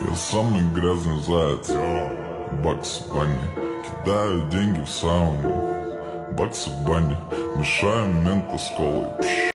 Я самый грязный заяц. Бакс в бане. Кидаю деньги в сауну. Бакс в бане. Мешаем менту с колой Пш.